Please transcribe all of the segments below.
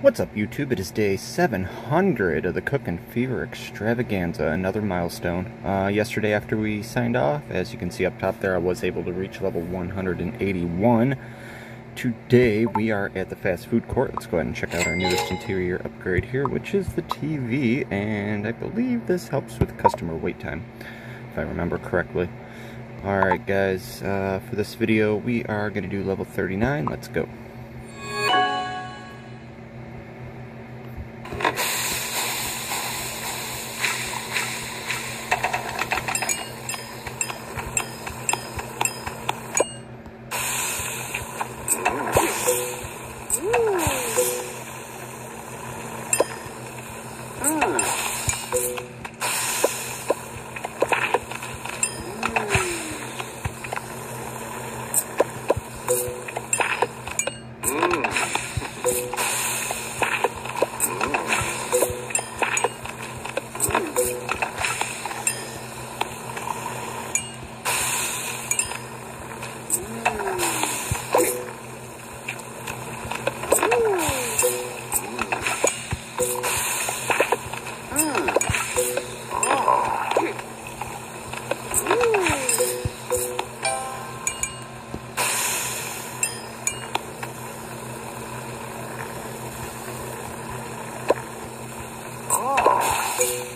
What's up, YouTube? It is day 700 of the Cooking Fever Extravaganza, another milestone. Uh, yesterday, after we signed off, as you can see up top there, I was able to reach level 181. Today, we are at the fast food court. Let's go ahead and check out our newest interior upgrade here, which is the TV, and I believe this helps with customer wait time, if I remember correctly. Alright, guys, uh, for this video, we are going to do level 39. Let's go. Alright,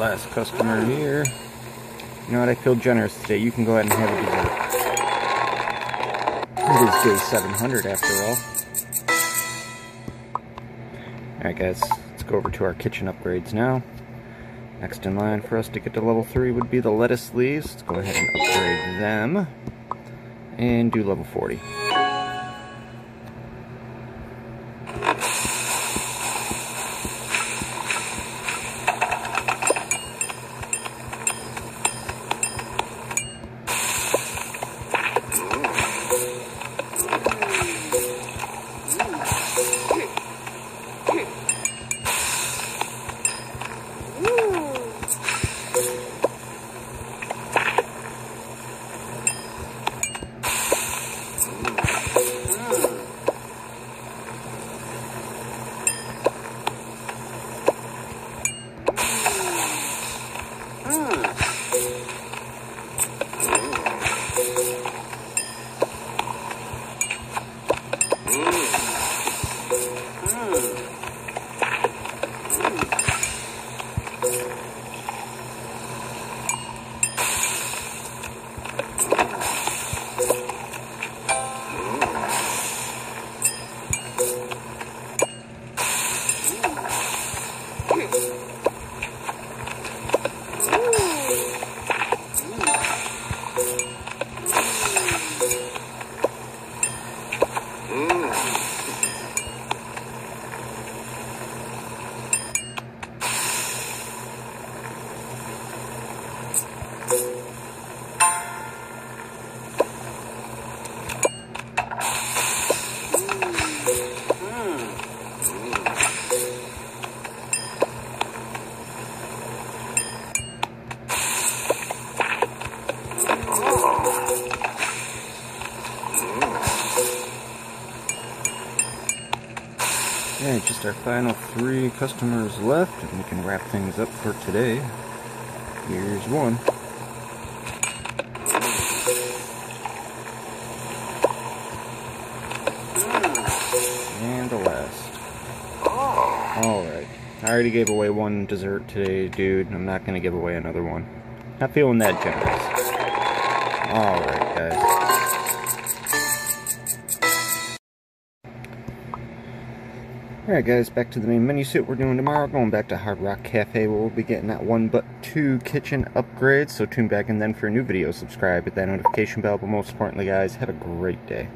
last customer here. You know what, I feel generous today. You can go ahead and have a dessert. It is day 700 after all. Alright guys, let's go over to our kitchen upgrades now. Next in line for us to get to level 3 would be the lettuce leaves. Let's go ahead and upgrade them. And do level 40. Just our final three customers left, and we can wrap things up for today. Here's one. And the last. Oh. Alright. I already gave away one dessert today, dude. I'm not going to give away another one. Not feeling that generous. Alright, Alright guys, back to the main menu. What we're doing tomorrow. Going back to Hard Rock Cafe where we'll be getting that one but two kitchen upgrades. So tune back in then for a new video. Subscribe, hit that notification bell. But most importantly guys, have a great day.